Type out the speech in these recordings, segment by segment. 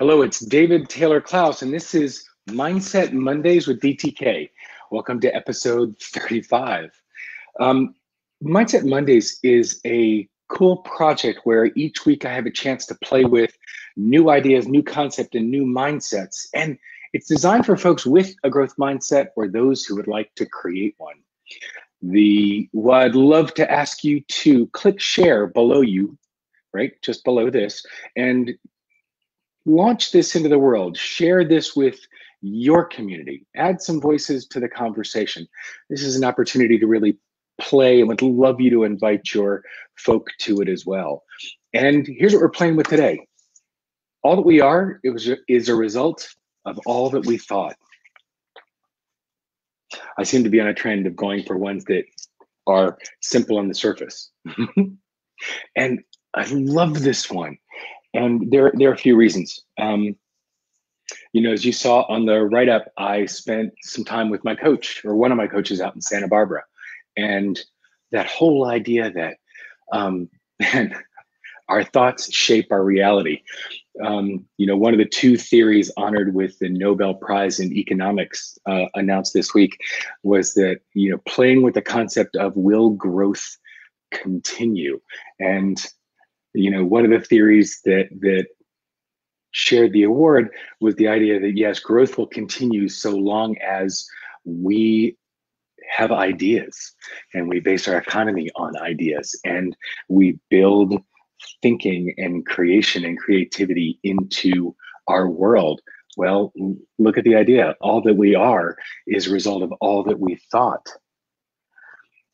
Hello, it's David Taylor Klaus, and this is Mindset Mondays with DTK. Welcome to episode 35. Um, Mindset Mondays is a cool project where each week I have a chance to play with new ideas, new concept, and new mindsets. And it's designed for folks with a growth mindset or those who would like to create one. The what I'd love to ask you to click share below you, right, just below this, and launch this into the world. Share this with your community. Add some voices to the conversation. This is an opportunity to really play and would love you to invite your folk to it as well. And here's what we're playing with today. All that we are it was, is a result of all that we thought. I seem to be on a trend of going for ones that are simple on the surface. and I love this one and there, there are a few reasons. Um, you know, as you saw on the write up, I spent some time with my coach or one of my coaches out in Santa Barbara. And that whole idea that, um, man, our thoughts shape our reality. Um, you know, one of the two theories honored with the Nobel Prize in Economics uh, announced this week was that, you know, playing with the concept of will growth continue? And you know, one of the theories that that shared the award was the idea that yes, growth will continue so long as we have ideas and we base our economy on ideas and we build thinking and creation and creativity into our world. Well, look at the idea. All that we are is a result of all that we thought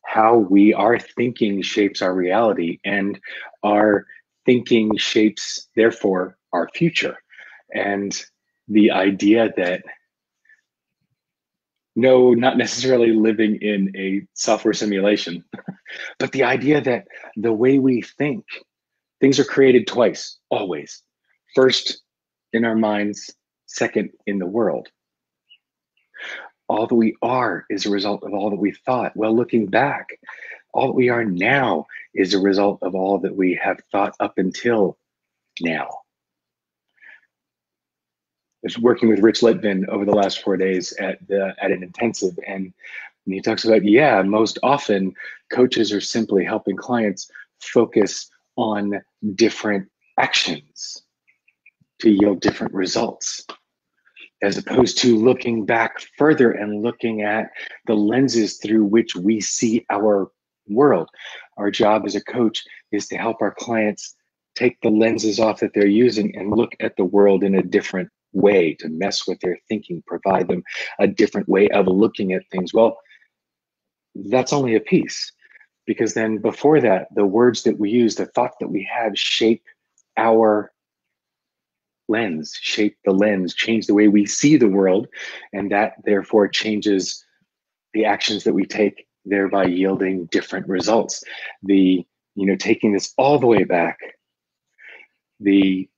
how we our thinking shapes our reality and our thinking shapes therefore our future. And the idea that no not necessarily living in a software simulation but the idea that the way we think things are created twice always. First in our minds second in the world all that we are is a result of all that we thought. Well, looking back, all that we are now is a result of all that we have thought up until now. I was working with Rich Litvin over the last four days at the at an intensive, and he talks about yeah, most often coaches are simply helping clients focus on different actions to yield different results as opposed to looking back further and looking at the lenses through which we see our world. Our job as a coach is to help our clients take the lenses off that they're using and look at the world in a different way, to mess with their thinking, provide them a different way of looking at things. Well, that's only a piece because then before that, the words that we use, the thought that we have shape our lens, shape the lens, change the way we see the world, and that therefore changes the actions that we take, thereby yielding different results. The, you know, taking this all the way back, the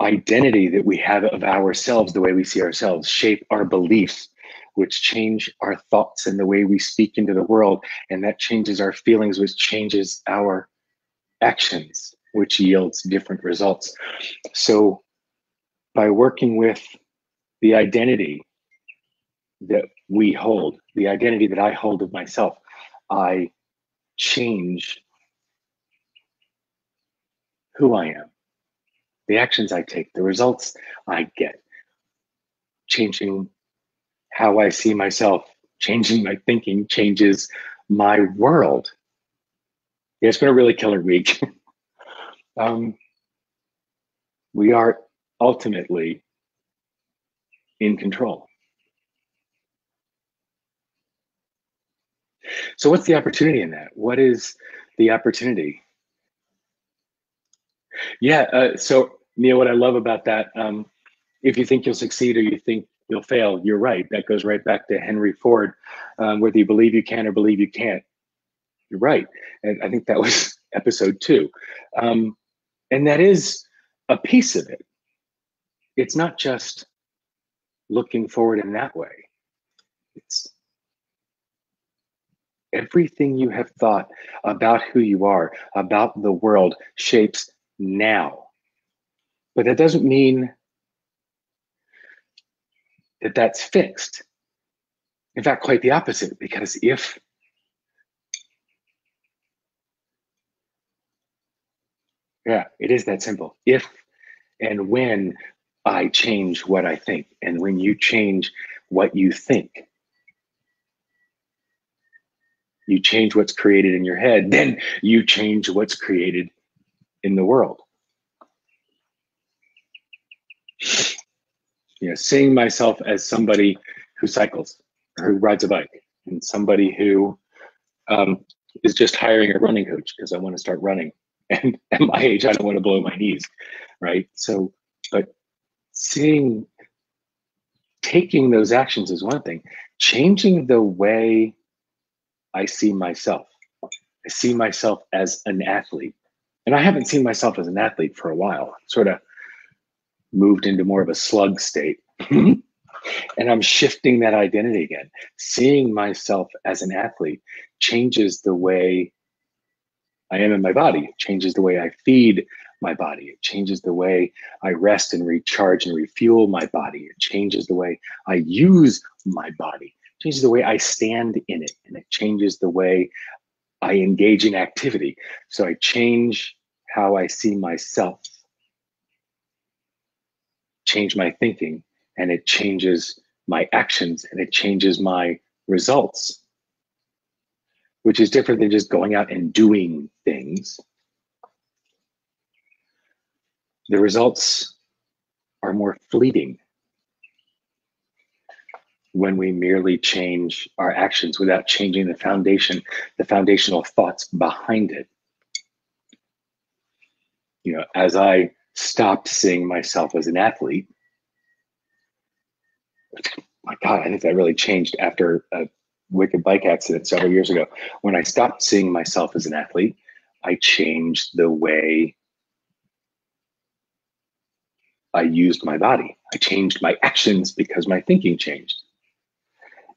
identity that we have of ourselves, the way we see ourselves, shape our beliefs, which change our thoughts and the way we speak into the world. And that changes our feelings, which changes our actions, which yields different results. So by working with the identity that we hold, the identity that I hold of myself, I change who I am, the actions I take, the results I get, changing how I see myself, changing my thinking changes my world. Yeah, it's been a really killer week. um, we are ultimately in control. So, what's the opportunity in that? What is the opportunity? Yeah. Uh, so, Neil, what I love about that, um, if you think you'll succeed or you think you'll fail, you're right. That goes right back to Henry Ford. Um, whether you believe you can or believe you can't, you're right. And I think that was episode two. Um, and that is a piece of it it's not just looking forward in that way. It's everything you have thought about who you are, about the world, shapes now. But that doesn't mean that that's fixed. In fact, quite the opposite, because if Yeah, it is that simple. If and when I change what I think, and when you change what you think, you change what's created in your head, then you change what's created in the world. You know, seeing myself as somebody who cycles or who rides a bike and somebody who um, is just hiring a running coach because I want to start running and at my age, I don't want to blow my knees, right? So, seeing, taking those actions is one thing. Changing the way I see myself. I see myself as an athlete, and I haven't seen myself as an athlete for a while. Sort of moved into more of a slug state. and I'm shifting that identity again. Seeing myself as an athlete changes the way I am in my body. Changes the way I feed my body. It changes the way I rest and recharge and refuel my body. It changes the way I use my body. It changes the way I stand in it. And it changes the way I engage in activity. So I change how I see myself, change my thinking, and it changes my actions and it changes my results which is different than just going out and doing things. The results are more fleeting when we merely change our actions without changing the foundation, the foundational thoughts behind it. You know, as I stopped seeing myself as an athlete, my God, I think that really changed after a wicked bike accident several years ago. When I stopped seeing myself as an athlete, I changed the way I used my body. I changed my actions because my thinking changed.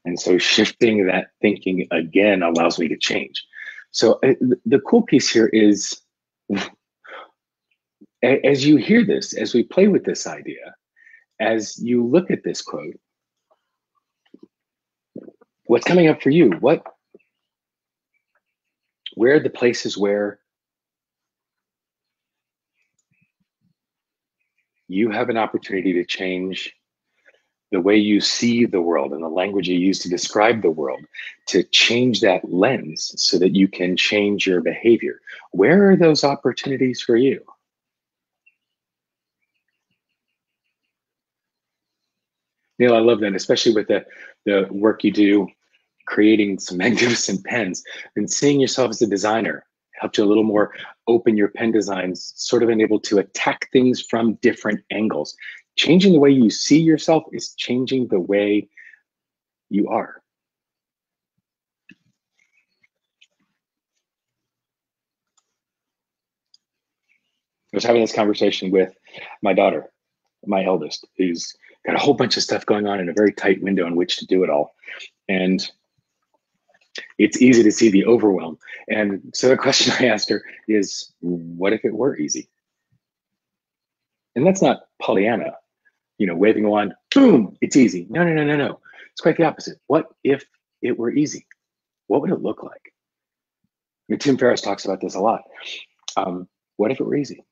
And so shifting that thinking again allows me to change. So uh, the cool piece here is as you hear this, as we play with this idea, as you look at this quote, what's coming up for you? What, where are the places where you have an opportunity to change the way you see the world and the language you use to describe the world, to change that lens so that you can change your behavior. Where are those opportunities for you? Neil, I love that, especially with the, the work you do creating some magnificent pens and seeing yourself as a designer helped you a little more open your pen designs, sort of been able to attack things from different angles. Changing the way you see yourself is changing the way you are. I was having this conversation with my daughter, my eldest, who's got a whole bunch of stuff going on in a very tight window in which to do it all. And it's easy to see the overwhelm. And so the question I asked her is, what if it were easy? And that's not Pollyanna, you know, waving a wand, boom, it's easy. No, no, no, no, no. It's quite the opposite. What if it were easy? What would it look like? I mean, Tim Ferriss talks about this a lot. Um, what if it were easy?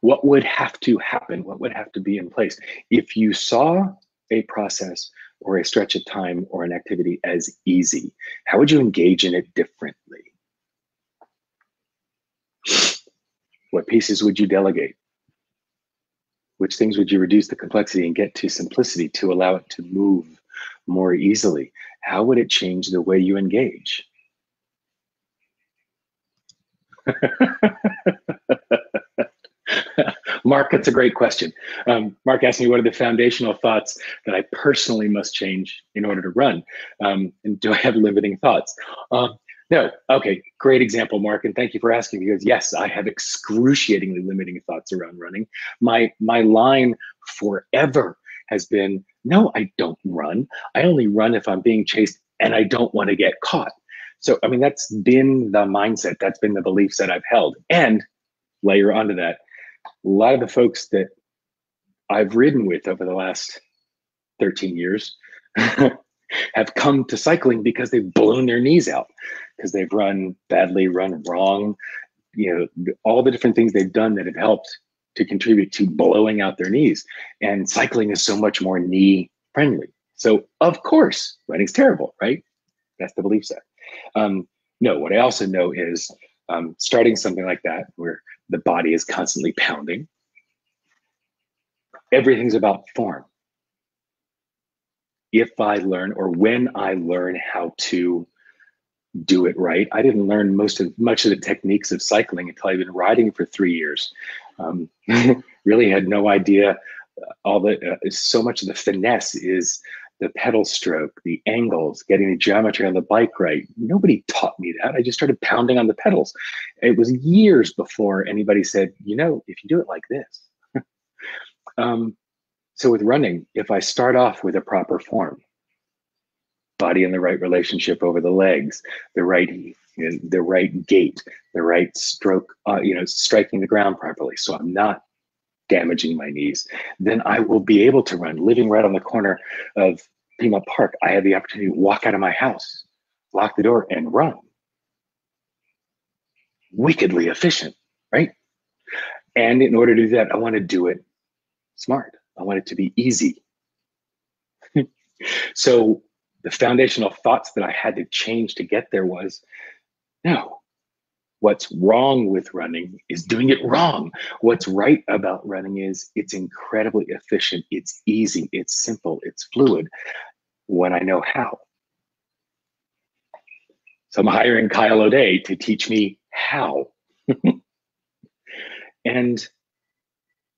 What would have to happen? What would have to be in place if you saw a process or a stretch of time or an activity as easy? How would you engage in it differently? What pieces would you delegate? Which things would you reduce the complexity and get to simplicity to allow it to move more easily? How would it change the way you engage? Mark, that's a great question. Um, Mark asked me what are the foundational thoughts that I personally must change in order to run? Um, and do I have limiting thoughts? Uh, no, okay, great example, Mark, and thank you for asking because yes, I have excruciatingly limiting thoughts around running. My my line forever has been, no, I don't run. I only run if I'm being chased and I don't want to get caught. So, I mean, that's been the mindset, that's been the beliefs that I've held. And layer onto that, a lot of the folks that I've ridden with over the last 13 years have come to cycling because they've blown their knees out because they've run badly, run wrong, you know, all the different things they've done that have helped to contribute to blowing out their knees. And cycling is so much more knee friendly. So of course, running's terrible, right? That's the belief set. Um, no, what I also know is um, starting something like that where the body is constantly pounding. Everything's about form. If I learn or when I learn how to do it right. I didn't learn most of much of the techniques of cycling until I've been riding for three years. Um, really had no idea all the uh, so much of the finesse is the pedal stroke, the angles, getting the geometry on the bike right. Nobody taught me that. I just started pounding on the pedals. It was years before anybody said, you know, if you do it like this. um, so with running, if I start off with a proper form, body in the right relationship over the legs, the right the right gait, the right stroke, uh, you know, striking the ground properly. So I'm not damaging my knees. Then I will be able to run. Living right on the corner of Pima Park, I had the opportunity to walk out of my house, lock the door, and run. Wickedly efficient, right? And in order to do that, I want to do it smart. I want it to be easy. so the foundational thoughts that I had to change to get there was no, what's wrong with running is doing it wrong. What's right about running is it's incredibly efficient, it's easy, it's simple, it's fluid when I know how. So I'm hiring Kyle O'Day to teach me how. and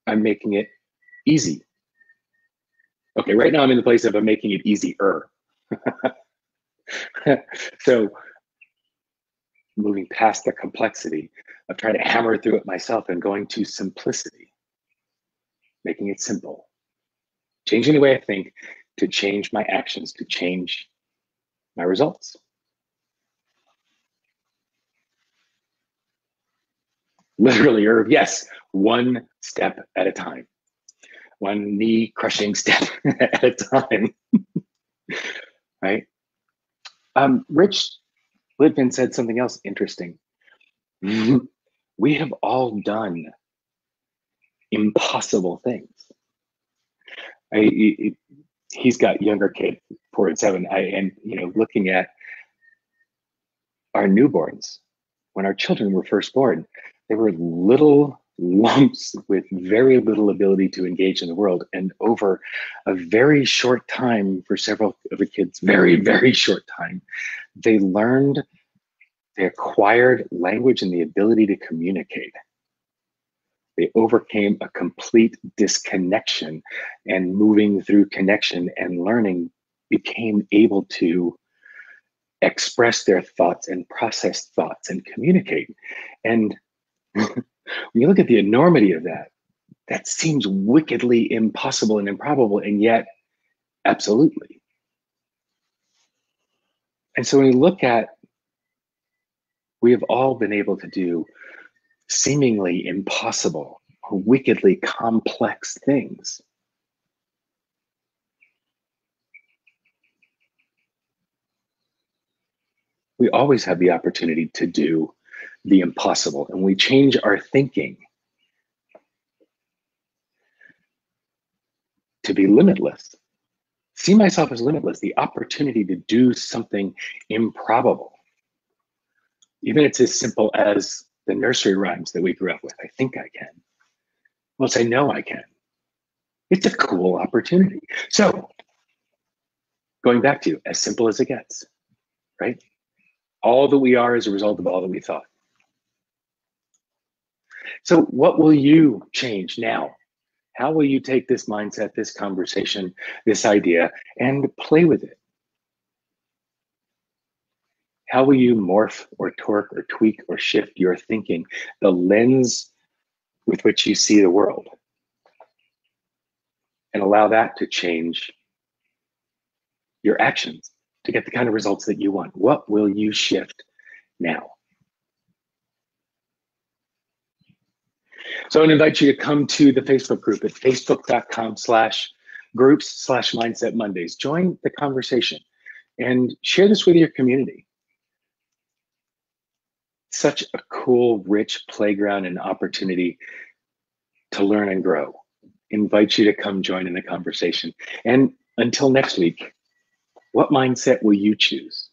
I'm making it easy. Okay, right now I'm in the place of I'm making it easier. so moving past the complexity of trying to hammer through it myself and going to simplicity, making it simple, changing the way I think to change my actions, to change my results. Literally, or yes, one step at a time, one knee crushing step at a time right? Um, Rich Litvin said something else interesting. we have all done impossible things. I, he's got younger kid, four and seven. I and you know, looking at our newborns, when our children were first born, they were little lumps with very little ability to engage in the world. And over a very short time, for several of the kids, very, very short time, they learned, they acquired language and the ability to communicate. They overcame a complete disconnection and moving through connection and learning became able to express their thoughts and process thoughts and communicate. And When you look at the enormity of that, that seems wickedly impossible and improbable, and yet absolutely. And so when you look at, we have all been able to do seemingly impossible or wickedly complex things. We always have the opportunity to do the impossible and we change our thinking to be limitless. See myself as limitless, the opportunity to do something improbable. Even it's as simple as the nursery rhymes that we grew up with. I think I can. Well, say no, I can. It's a cool opportunity. So, going back to you, as simple as it gets, right? All that we are is a result of all that we thought. So, what will you change now? How will you take this mindset, this conversation, this idea, and play with it? How will you morph or torque or tweak or shift your thinking, the lens with which you see the world, and allow that to change your actions to get the kind of results that you want? What will you shift now? So I invite you to come to the Facebook group at facebook.com slash groups slash mindset Mondays. Join the conversation and share this with your community. Such a cool, rich playground and opportunity to learn and grow. Invite you to come join in the conversation. And until next week, what mindset will you choose?